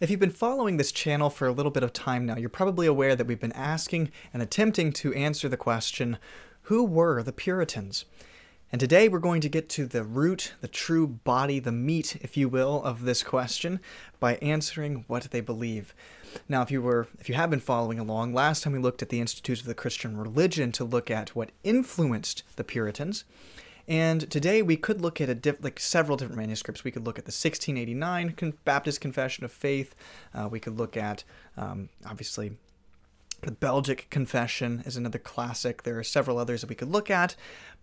If you've been following this channel for a little bit of time now, you're probably aware that we've been asking and attempting to answer the question, who were the Puritans? And today we're going to get to the root, the true body, the meat, if you will, of this question by answering what they believe. Now, if you were, if you have been following along, last time we looked at the Institutes of the Christian Religion to look at what influenced the Puritans. And today we could look at a diff- like several different manuscripts. We could look at the 1689 Con- Baptist Confession of Faith. Uh, we could look at um, obviously the Belgic Confession is another classic. There are several others that we could look at,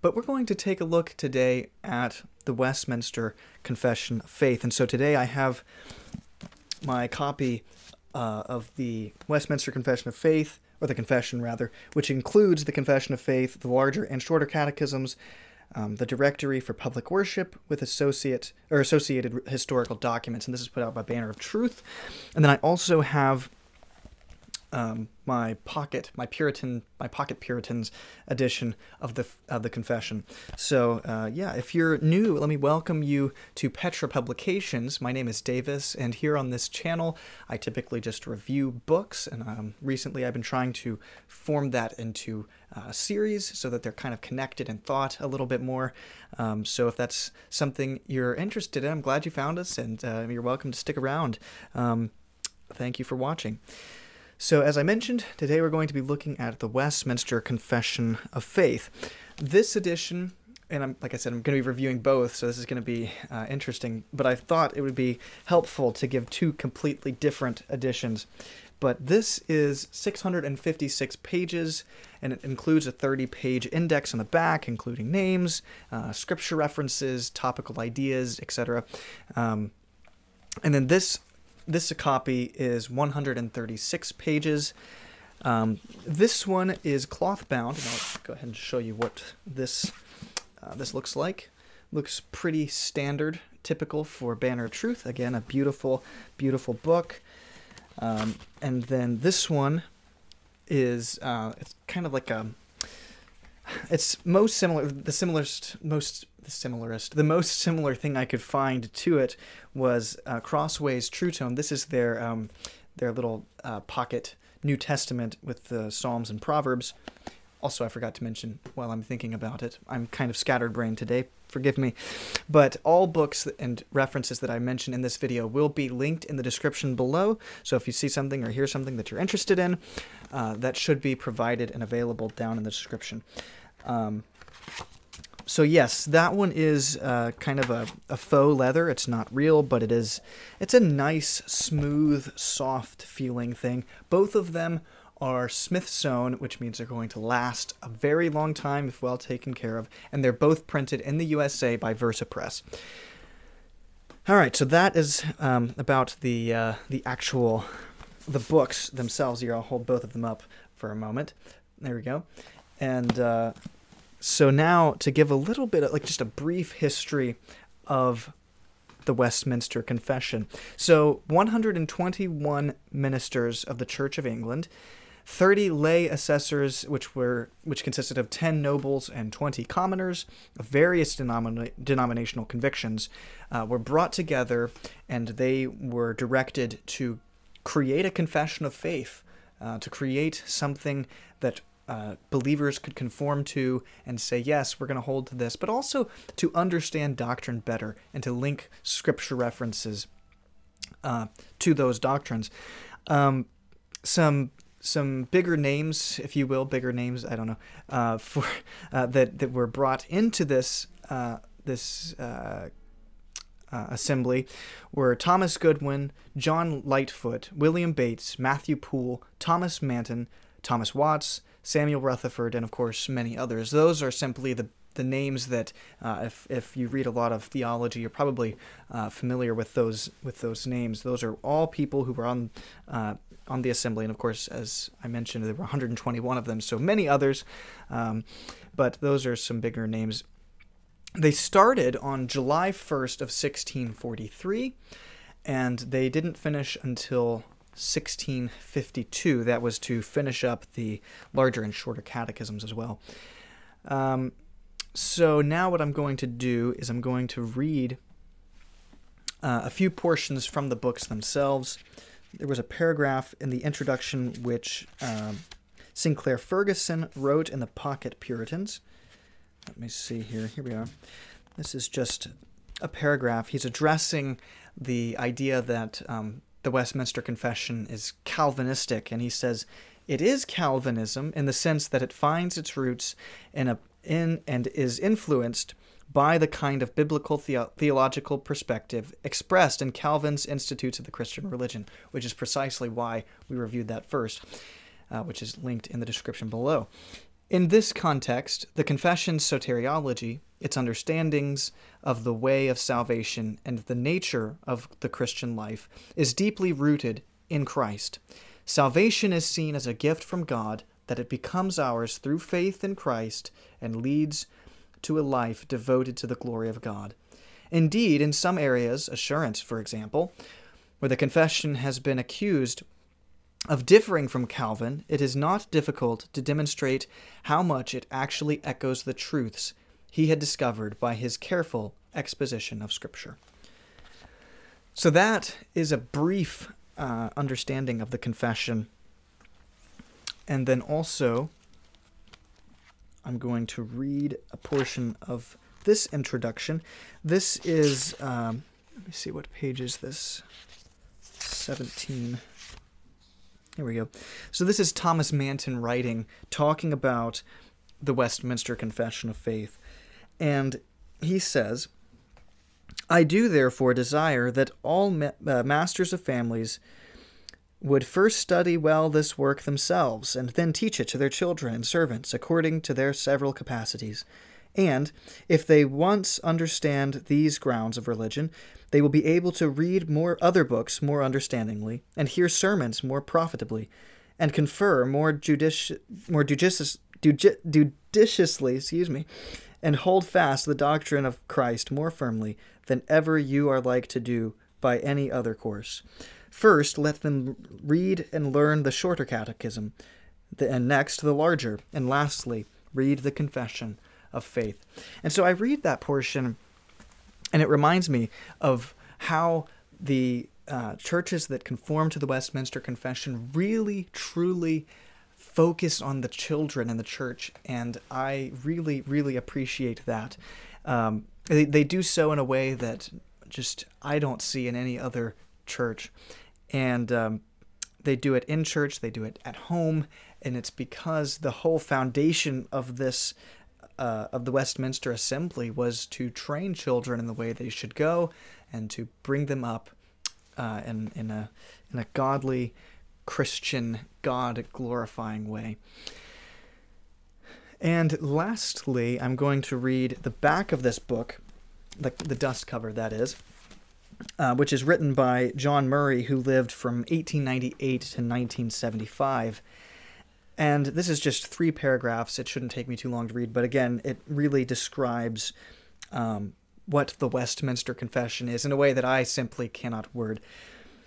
but we're going to take a look today at the Westminster Confession of Faith. And so today I have my copy uh, of the Westminster Confession of Faith, or the Confession rather, which includes the Confession of Faith, the larger and shorter catechisms, um, the Directory for Public Worship with associate or associated historical documents, and this is put out by Banner of Truth. And then I also have um, my pocket, my Puritan, my pocket Puritans edition of the of the Confession. So uh, yeah, if you're new, let me welcome you to Petra Publications. My name is Davis, and here on this channel, I typically just review books. And um, recently, I've been trying to form that into a series so that they're kind of connected in thought a little bit more. Um, so if that's something you're interested in, I'm glad you found us, and uh, you're welcome to stick around. Um, thank you for watching. So, as I mentioned, today we're going to be looking at the Westminster Confession of Faith. This edition, and I'm like I said, I'm going to be reviewing both, so this is going to be uh, interesting. But I thought it would be helpful to give two completely different editions. But this is 656 pages, and it includes a 30-page index on the back, including names, uh, scripture references, topical ideas, etc. Um, and then this this copy is 136 pages. Um, this one is cloth bound, and I'll go ahead and show you what this uh, this looks like. Looks pretty standard, typical for Banner of Truth. Again, a beautiful, beautiful book. Um, and then this one is uh, it's kind of like a it's most similar the similarest most the similarist the most similar thing i could find to it was uh, crossway's TruTone. This is their um, their little uh, pocket new testament with the psalms and proverbs. Also i forgot to mention while i'm thinking about it i'm kind of scattered brain today forgive me but all books and references that i mention in this video will be linked in the description below. So if you see something or hear something that you're interested in uh, that should be provided and available down in the description. Um, so yes, that one is uh, kind of a, a, faux leather. It's not real, but it is. It's a nice, smooth, soft feeling thing. Both of them are Smith sewn, which means they're going to last a very long time if well taken care of, and they're both printed in the USA by Versa Press. All right, so that is um, about the uh, the actual the books themselves. Here, I'll hold both of them up for a moment. There we go, and. Uh, so now to give a little bit of like just a brief history of the Westminster Confession. So 121 ministers of the Church of England, 30 lay assessors, which were which consisted of 10 nobles and 20 commoners of various denomina- denominational convictions, uh, were brought together, and they were directed to create a confession of faith, uh, to create something that uh, believers could conform to and say, yes, we're going to hold to this, but also to understand doctrine better and to link scripture references uh, to those doctrines. Um, some some bigger names, if you will, bigger names, I don't know, uh, for uh, that that were brought into this uh, this assembly were Thomas Goodwin, John Lightfoot, William Bates, Matthew Poole, Thomas Manton, Thomas Watts, Samuel Rutherford, and of course many others. Those are simply the the names that, uh, if, if you read a lot of theology, you're probably uh, familiar with those with those names. Those are all people who were on uh, on the assembly, and of course, as I mentioned, there were 121 of them, so many others, um, but those are some bigger names. They started on July 1st of 1643, and they didn't finish until 1652. That was to finish up the larger and shorter catechisms as well. Um, so now what I'm going to do is I'm going to read uh, a few portions from the books themselves. There was a paragraph in the introduction which um, Sinclair Ferguson wrote in the Pocket Puritans. Let me see here. Here we are. This is just a paragraph. He's addressing the idea that um, the Westminster Confession is Calvinistic, and he says it is Calvinism in the sense that it finds its roots in a in and is influenced by the kind of biblical the- theological perspective expressed in Calvin's Institutes of the Christian Religion, which is precisely why we reviewed that first, uh, which is linked in the description below. In this context, the Confession's soteriology, its understandings of the way of salvation and the nature of the Christian life, is deeply rooted in Christ. Salvation is seen as a gift from God that it becomes ours through faith in Christ and leads to a life devoted to the glory of God. Indeed, in some areas, assurance, for example, where the confession has been accused of differing from Calvin, it is not difficult to demonstrate how much it actually echoes the truths he had discovered by his careful exposition of Scripture. So, that is a brief uh, understanding of the confession. And then also, I'm going to read a portion of this introduction. This is, um, let me see, what page is this? 17. Here we go. So this is Thomas Manton writing, talking about the Westminster Confession of Faith. And he says, I do therefore desire that all ma- uh, masters of families would first study well this work themselves, and then teach it to their children and servants according to their several capacities. And, if they once understand these grounds of religion, they will be able to read more other books more understandingly, and hear sermons more profitably, and confer more judici- more judicious, judiciously, excuse me, and hold fast the doctrine of Christ more firmly than ever you are like to do by any other course. First, let them read and learn the shorter catechism, and next the larger, and lastly, read the confession of faith. And so I read that portion, and it reminds me of how the uh, churches that conform to the Westminster Confession really, truly focus on the children in the church, and I really, really appreciate that. Um, they, they do so in a way that just I don't see in any other church. And um, they do it in church, they do it at home, and it's because the whole foundation of this uh, of the Westminster Assembly was to train children in the way they should go and to bring them up uh, in, in, a, in a godly, Christian, God glorifying way. And lastly, I'm going to read the back of this book, the, the dust cover, that is, uh, which is written by John Murray, who lived from 1898 to 1975. And this is just three paragraphs. It shouldn't take me too long to read, but again, it really describes um, what the Westminster Confession is in a way that I simply cannot word.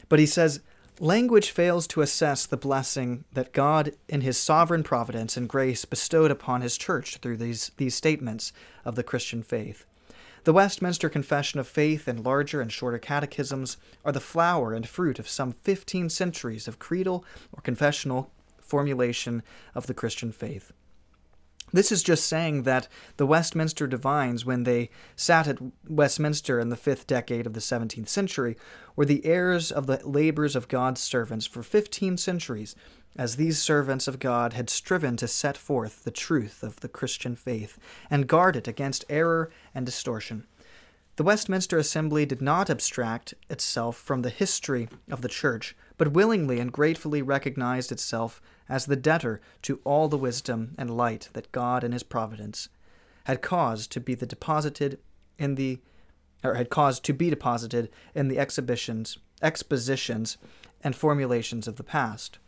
But he says, Language fails to assess the blessing that God, in his sovereign providence and grace, bestowed upon his church through these, these statements of the Christian faith. The Westminster Confession of Faith and larger and shorter catechisms are the flower and fruit of some 15 centuries of creedal or confessional formulation of the Christian faith. This is just saying that the Westminster divines, when they sat at Westminster in the fifth decade of the 17th century, were the heirs of the labors of God's servants for 15 centuries, as these servants of God had striven to set forth the truth of the Christian faith and guard it against error and distortion. The Westminster Assembly did not abstract itself from the history of the Church, but willingly and gratefully recognized itself as the debtor to all the wisdom and light that God in his providence had caused to be the deposited in the or had caused to be deposited in the exhibitions, expositions, and formulations of the past.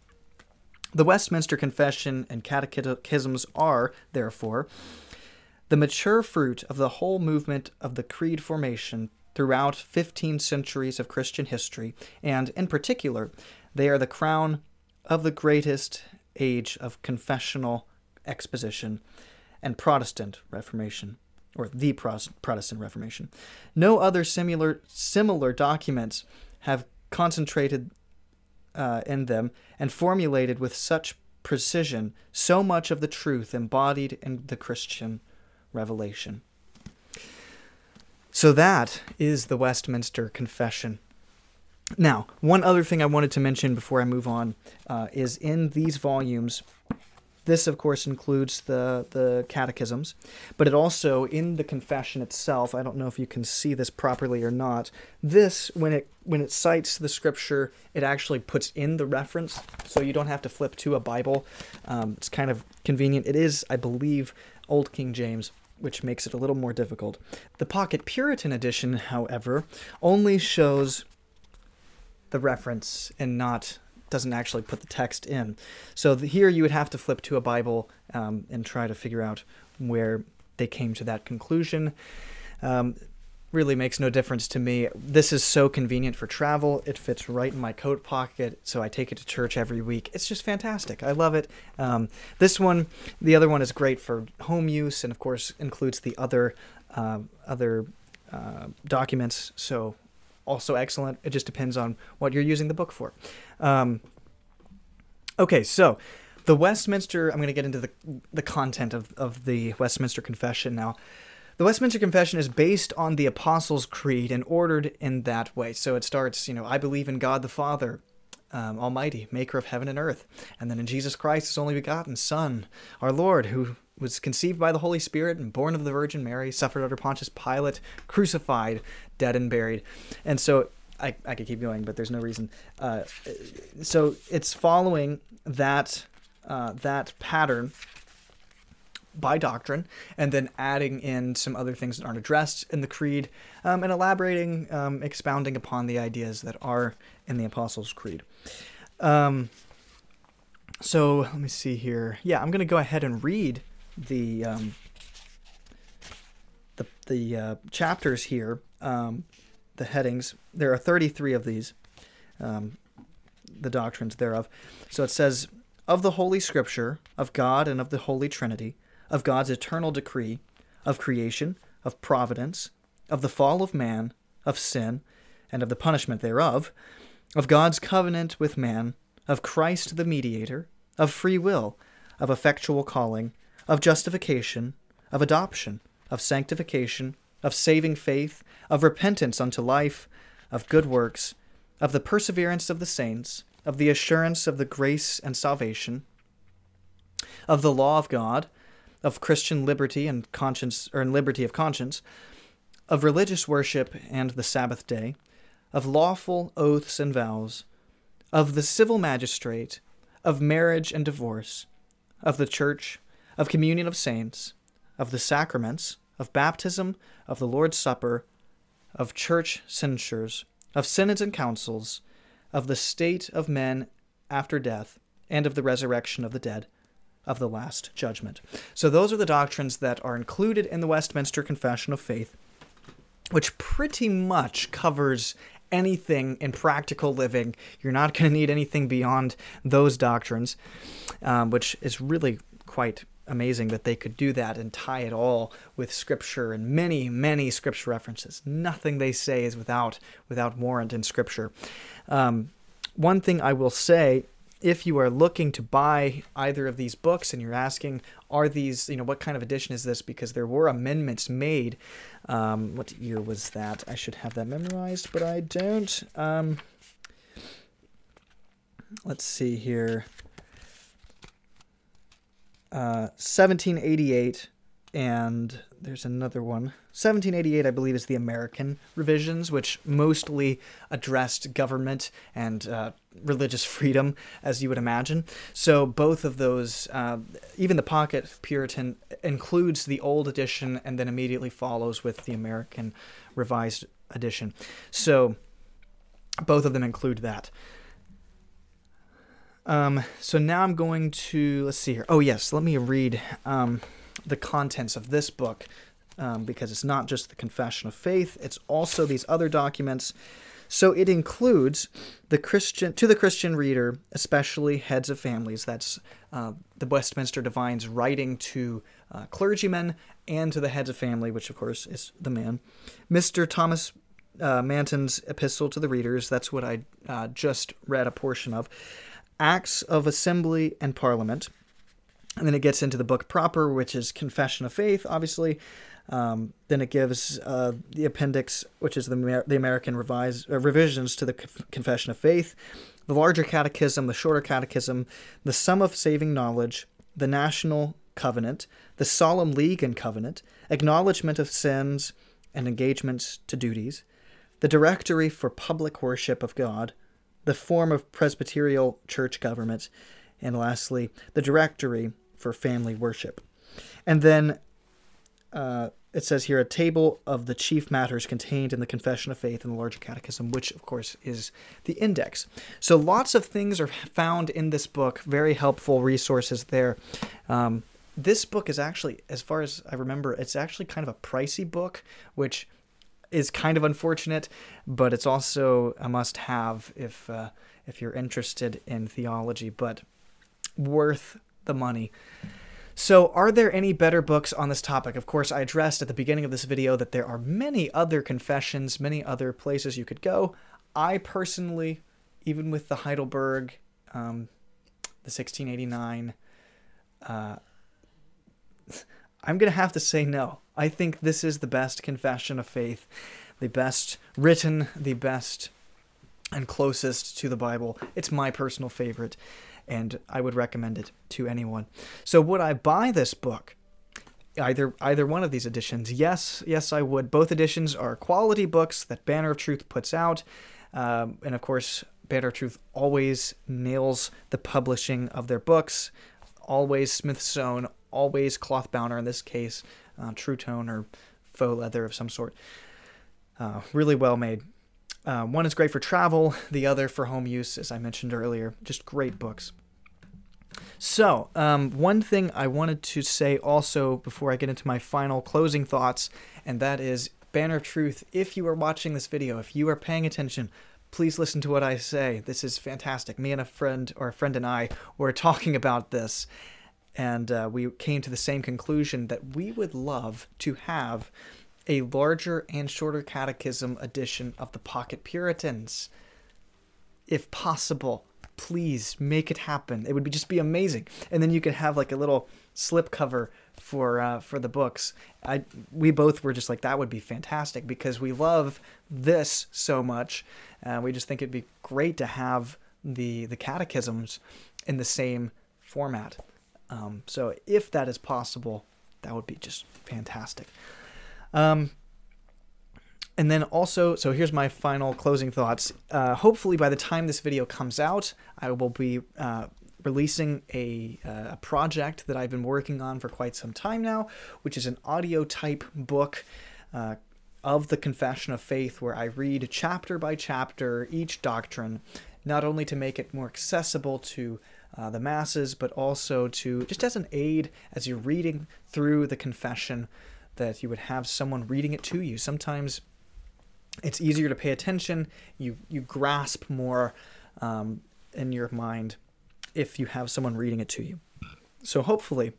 The Westminster Confession and Catechisms are, therefore, the mature fruit of the whole movement of the creed formation throughout 15 centuries of Christian history, and, in particular, they are the crown of the greatest age of confessional exposition and Protestant Reformation. or the Protestant Reformation. No other similar similar documents have concentrated uh, in them and formulated with such precision so much of the truth embodied in the Christian revelation. So that is the Westminster Confession. Now, one other thing I wanted to mention before I move on uh, is in these volumes, this, of course, includes the, the catechisms, but it also, in the confession itself, I don't know if you can see this properly or not, this, when it, when it cites the scripture, it actually puts in the reference, so you don't have to flip to a Bible. Um, it's kind of convenient. It is, I believe, Old King James, which makes it a little more difficult. The Pocket Puritan edition, however, only shows the reference and not doesn't actually put the text in. So the, here you would have to flip to a Bible um, and try to figure out where they came to that conclusion. Um, really makes no difference to me. This is so convenient for travel. It fits right in my coat pocket, so I take it to church every week. It's just fantastic. I love it. Um, this one, the other one is great for home use, and of course includes the other uh, other uh, documents. So also excellent. It just depends on what you're using the book for. Um, okay, so the Westminster, I'm going to get into the, the content of, of the Westminster Confession now. The Westminster Confession is based on the Apostles' Creed and ordered in that way. So it starts, you know, I believe in God the Father, um, Almighty, maker of heaven and earth, and then in Jesus Christ, his only begotten Son, our Lord, who was conceived by the Holy Spirit and born of the Virgin Mary, suffered under Pontius Pilate, crucified, dead, and buried. And so I, I could keep going, but there's no reason. Uh, so it's following that uh, that pattern by doctrine, and then adding in some other things that aren't addressed in the creed, um, and elaborating, um, expounding upon the ideas that are in the Apostles' Creed. Um, so let me see here. Yeah, I'm going to go ahead and read the um, the the uh, chapters here, um, the headings. There are 33 of these, um, the doctrines thereof. So it says of the Holy Scripture, of God and of the Holy Trinity, of God's eternal decree, of creation, of providence, of the fall of man, of sin, and of the punishment thereof, of God's covenant with man, of Christ the mediator, of free will, of effectual calling, of justification, of adoption, of sanctification, of saving faith, of repentance unto life, of good works, of the perseverance of the saints, of the assurance of the grace and salvation, of the law of God, of Christian liberty and conscience or liberty of conscience, of religious worship and the Sabbath day, of lawful oaths and vows, of the civil magistrate, of marriage and divorce, of the church, of communion of saints, of the sacraments, of baptism, of the Lord's Supper, of church censures, of synods and councils, of the state of men after death, and of the resurrection of the dead, of the last judgment. So, those are the doctrines that are included in the Westminster Confession of Faith, which pretty much covers anything in practical living. You're not going to need anything beyond those doctrines, um, which is really quite amazing that they could do that and tie it all with scripture and many many scripture references nothing they say is without without warrant in scripture um, one thing i will say if you are looking to buy either of these books and you're asking are these you know what kind of edition is this? Because there were amendments made um, what year was that? I should have that memorized but i don't um, let's see here. 1788, uh, and there's another one. 1788, I believe, is the American revisions, which mostly addressed government and uh, religious freedom, as you would imagine. So both of those, uh, even the Pocket Puritan, includes the old edition and then immediately follows with the American revised edition. So both of them include that. Um, so now I'm going to, let's see here. Oh, yes, let me read um, the contents of this book um, because it's not just the Confession of Faith, it's also these other documents. So it includes the Christian to the Christian reader, especially heads of families. That's uh, the Westminster Divines writing to uh, clergymen and to the heads of family, which of course is the man. Mr. Thomas uh, Manton's epistle to the readers. That's what I uh, just read a portion of. Acts of Assembly and Parliament. And then it gets into the book proper, which is Confession of Faith, obviously. Um, then it gives uh, the appendix, which is the, the American revised, uh, revisions to the Confession of Faith, the larger catechism, the shorter catechism, the sum of saving knowledge, the national covenant, the solemn league and covenant, acknowledgement of sins and engagements to duties, the directory for public worship of God, the form of presbyterial church government, and lastly, the directory for family worship. And then uh, it says here a table of the chief matters contained in the Confession of Faith and the Larger Catechism, which, of course, is the index. So lots of things are found in this book, very helpful resources there. Um, this book is actually, as far as I remember, it's actually kind of a pricey book, which is kind of unfortunate, but it's also a must-have if uh, if you're interested in theology. But worth the money. So, are there any better books on this topic? Of course, I addressed at the beginning of this video that there are many other confessions, many other places you could go. I personally, even with the Heidelberg, um, the 1689, uh, I'm going to have to say no. I think this is the best confession of faith, the best written, the best and closest to the Bible. It's my personal favorite and I would recommend it to anyone. So would I buy this book? Either either one of these editions? Yes, yes, I would. Both editions are quality books that Banner of Truth puts out, um, and of course, Banner of Truth always nails the publishing of their books. Always Smith Sewn, always cloth bound, or in this case, uh, TruTone or faux leather of some sort. Uh, really well made. Uh, one is great for travel, the other for home use, as I mentioned earlier. Just great books. So, um, one thing I wanted to say also before I get into my final closing thoughts, and that is Banner of Truth. If you are watching this video, if you are paying attention, please listen to what I say. This is fantastic. Me and a friend, or a friend and I, were talking about this, and uh, we came to the same conclusion that we would love to have a larger and shorter catechism edition of the Pocket Puritans. If possible, please make it happen. It would be just be amazing. And then you could have like a little slip cover for uh, for the books. I we both were just like that would be fantastic because we love this so much. Uh, we just think it'd be great to have the the catechisms in the same format. Um, so if that is possible, that would be just fantastic. Um, and then also, so here's my final closing thoughts. Uh, hopefully, by the time this video comes out, I will be uh, releasing a, uh, a, project that I've been working on for quite some time now, which is an audio type book uh, of the Confession of Faith, where I read chapter by chapter each doctrine, not only to make it more accessible to uh, the masses, but also to just as an aid as you're reading through the confession that you would have someone reading it to you. Sometimes it's easier to pay attention. You you grasp more um, in your mind if you have someone reading it to you. So hopefully,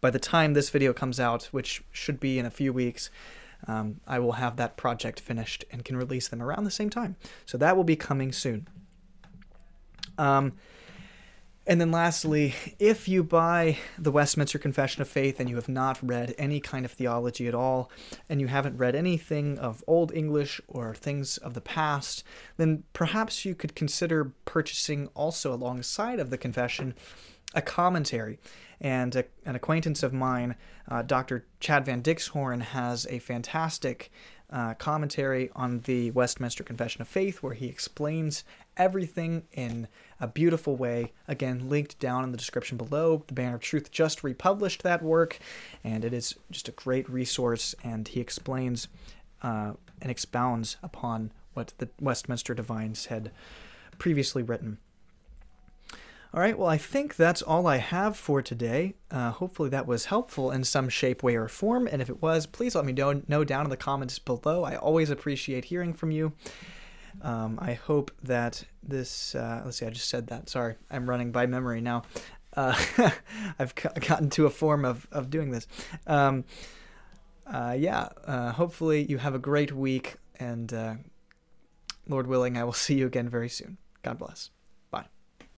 by the time this video comes out, which should be in a few weeks, um, I will have that project finished and can release them around the same time. So that will be coming soon. Um, and then lastly, if you buy the Westminster Confession of Faith and you have not read any kind of theology at all, and you haven't read anything of Old English or things of the past, then perhaps you could consider purchasing also alongside of the confession a commentary. And a, an acquaintance of mine, uh, Dr. Chad Van Dixhoorn, has a fantastic uh, commentary on the Westminster Confession of Faith where he explains everything in a beautiful way. Again, linked down in the description below. The Banner of Truth just republished that work, and it is just a great resource. And he explains uh, and expounds upon what the Westminster Divines had previously written. All right, well, I think that's all I have for today. Uh, hopefully, that was helpful in some shape, way, or form. And if it was, please let me know, know down in the comments below. I always appreciate hearing from you. Um, I hope that this. Uh, let's see. I just said that. Sorry, I'm running by memory now. Uh, I've gotten to a form of of doing this. Um, uh, yeah. Uh, hopefully, you have a great week, and uh, Lord willing, I will see you again very soon. God bless.